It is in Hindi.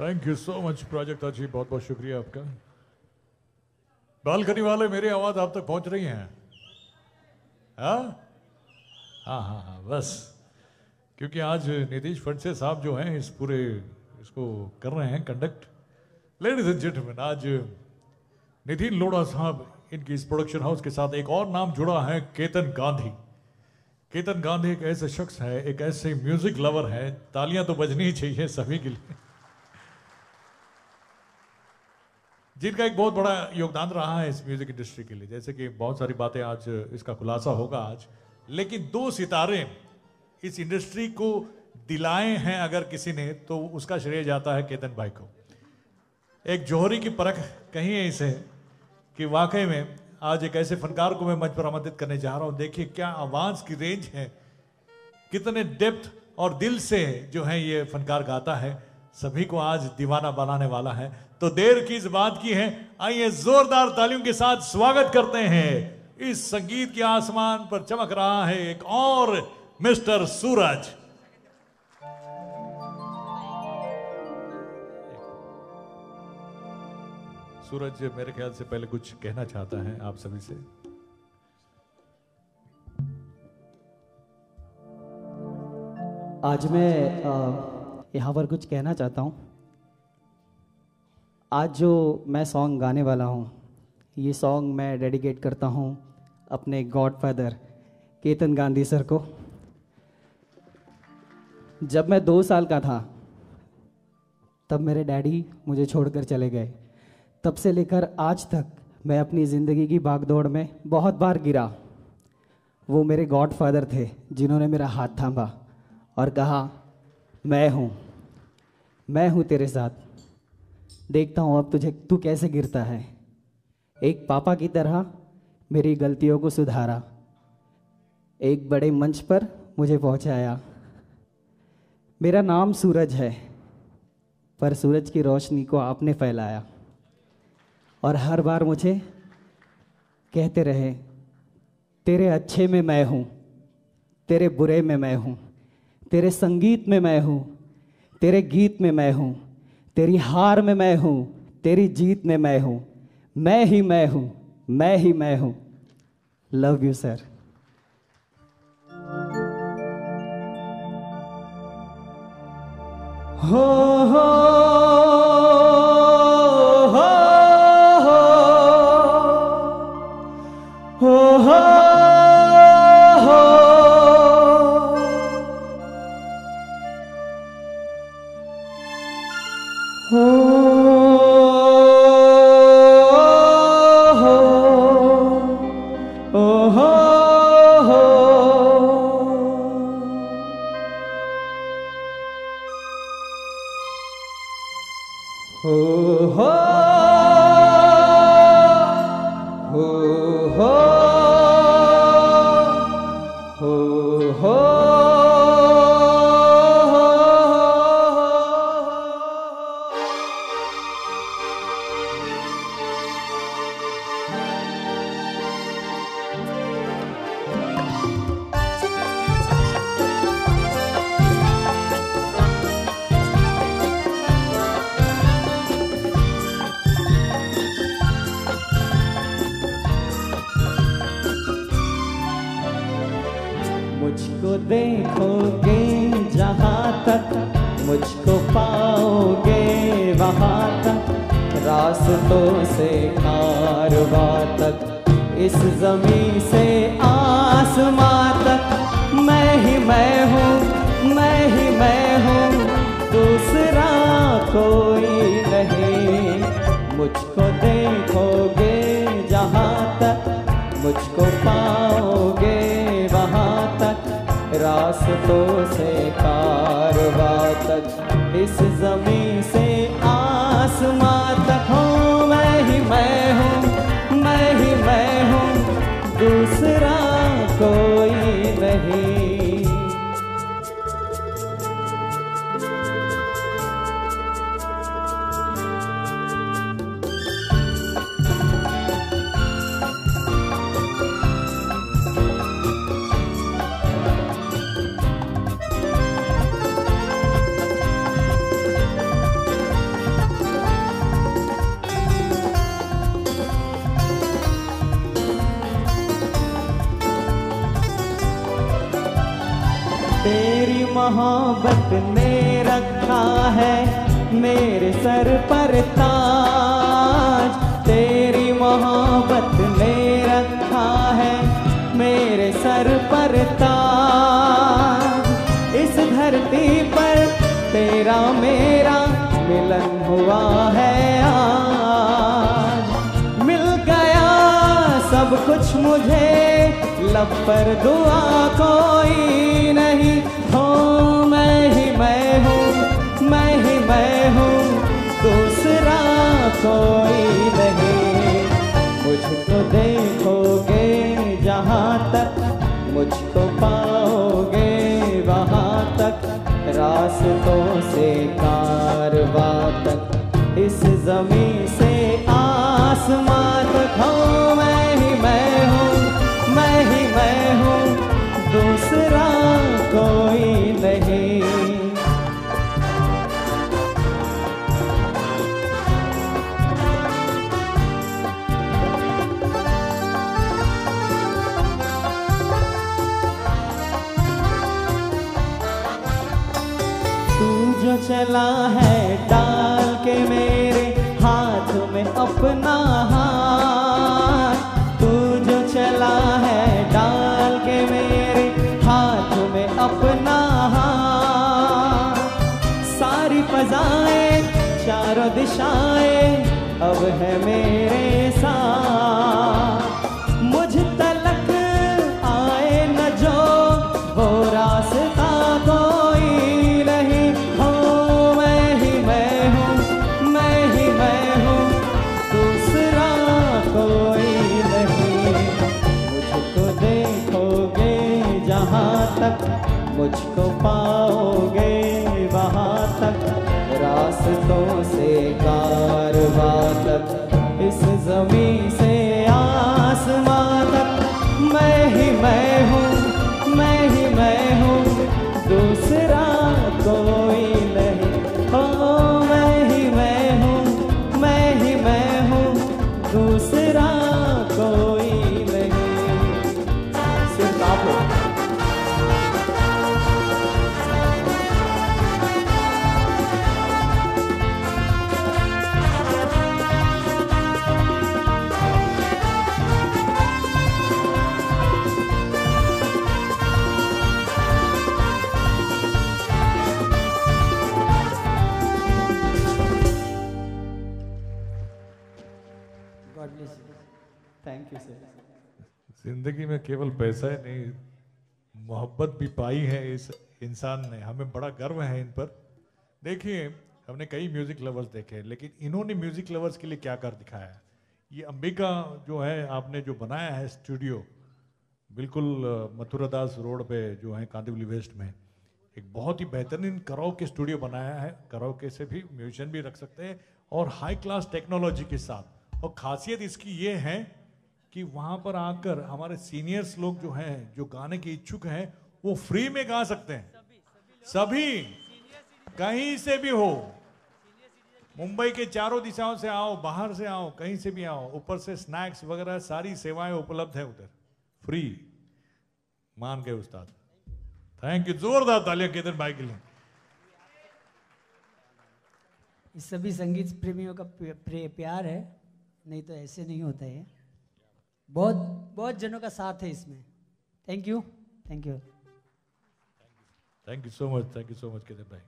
Thank you so much Prajakta ji बहुत बहुत शुक्रिया आपका। बालकनी वाले मेरी आवाज़ आप तक पहुँच रही है? हाँ? हाँ हाँ हाँ बस। क्योंकि आज नीतीश फंडसे साहब जो हैं, इस पूरे, इसको कर रहे हैं कंडक्ट लेडीज़ एंड जेंटलमैन आज नितिन लोढ़ा साहब, इनकी इस प्रोडक्शन हाउस के साथ एक और नाम जुड़ा है, केतन गांधी। केतन गांधी एक ऐसे शख्स है, एक ऐसे म्यूज़िक लवर है, तालियाँ तो बजनी ही चाहिए सभी के लिए। जिनका एक बहुत बड़ा योगदान रहा है इस म्यूज़िक इंडस्ट्री के लिए। जैसे कि बहुत सारी बातें आज इसका खुलासा होगा आज। लेकिन दो सितारे इस इंडस्ट्री को दिलाए हैं अगर किसी ने तो उसका श्रेय जाता है केतन भाई को। एक जौहरी की परख कही है इसे कि वाकई में आज एक ऐसे फनकार को मैं मंच पर आमंत्रित करने जा रहा हूँ। देखिए क्या आवाज़ की रेंज है, कितने डेप्थ और दिल से जो है ये फनकार गाता है। सभी को आज दीवाना बनाने वाला है। तो देर की इस बात की है, आइए जोरदार तालियों के साथ स्वागत करते हैं। इस संगीत के आसमान पर चमक रहा है एक और मिस्टर सूरज। सूरज मेरे ख्याल से पहले कुछ कहना चाहता है आप सभी से। आज मैं यहाँ पर कुछ कहना चाहता हूँ। आज जो मैं सॉन्ग गाने वाला हूँ, ये सॉन्ग मैं डेडिकेट करता हूँ अपने god father Ketan Gandhi sir को। जब मैं दो साल का था, तब मेरे डैडी मुझे छोड़कर चले गए। तब से लेकर आज तक मैं अपनी ज़िंदगी की भागदौड़ में बहुत बार गिरा। वो मेरे गॉड फादर थे, जिन्होंने मेरा हाथ थामा और कहा, मैं हूँ मैं हूँ तेरे साथ। देखता हूँ अब तुझे, तू कैसे गिरता है। एक पापा की तरह मेरी गलतियों को सुधारा। एक बड़े मंच पर मुझे पहुँचाया। मेरा नाम सूरज है, पर सूरज की रोशनी को आपने फैलाया। और हर बार मुझे कहते रहे, तेरे अच्छे में मैं हूँ, तेरे बुरे में मैं हूँ, तेरे संगीत में मैं हूँ, तेरे गीत में मैं हूँ तेरी हार में मैं हूँ, तेरी जीत में मैं हूँ, मैं ही मैं हूँ, मैं ही मैं हूँ। लव यू सर हो हो। Oh, oh. रास्तों से कारवा तक, इस जमी से आसमां तक। मैं ही मैं हूँ, मैं ही मैं हूँ, दूसरा कोई नहीं। मुझको देखोगे जहाँ तक, मुझको पाओगे वहाँ तक। रास्तों से कारवा तक, इस जमी दूसरा कोई नहीं। मोहब्बत ने रखा है, मेरे सर पर ताज। तेरी मोहब्बत ने रखा है, मेरे सर पर ताज। इस धरती पर तेरा मेरा मिलन हुआ है आज। मिल गया सब कुछ मुझे, लब पर दुआ कोई नहीं। मैं हूँ मैं ही मैं हूँ दूसरा कोई चला है डाल के मेरे हाथ में अपना हाथ। तू जो चला है डाल के मेरे हाथ में अपना हाथ। सारी फजाएँ, चारों दिशाएँ, अब है मेरे थैंक यू सर ज़िंदगी में केवल पैसा ही नहीं, मोहब्बत भी पाई है इस इंसान ने। हमें बड़ा गर्व है इन पर। देखिए, हमने कई म्यूज़िक लवर्स देखे, लेकिन इन्होंने म्यूज़िक लवर्स के लिए क्या कर दिखाया ये अंबिका जो है, आपने जो बनाया है स्टूडियो बिल्कुल मथुरादास रोड पे जो है कांदिवली वेस्ट में, एक बहुत ही बेहतरीन कराओके स्टूडियो बनाया है। कराओके से भी म्यूजिशियन भी रख सकते हैं और हाई क्लास टेक्नोलॉजी के साथ। और खासियत इसकी ये है कि वहाँ पर आकर हमारे सीनियर्स लोग जो हैं, जो गाने के इच्छुक हैं, वो फ्री में गा सकते हैं। सभी कहीं से भी हो, मुंबई के चारों दिशाओं से आओ, बाहर से आओ, कहीं से भी आओ, ऊपर से स्नैक्स वगैरह, सारी सेवाएँ उपलब्ध है उधर। फ्री, मान गए उस्ताद। थैंक यू जोरदार तालियाँ केतन भाई के लिए। सभी संगीत प्रेमियों का प्यार है। नहीं तो ऐसे नहीं होता है बहुत बहुत जनों का साथ है इसमें। Thank you thank you thank you so much thank you so much Kiran भाई।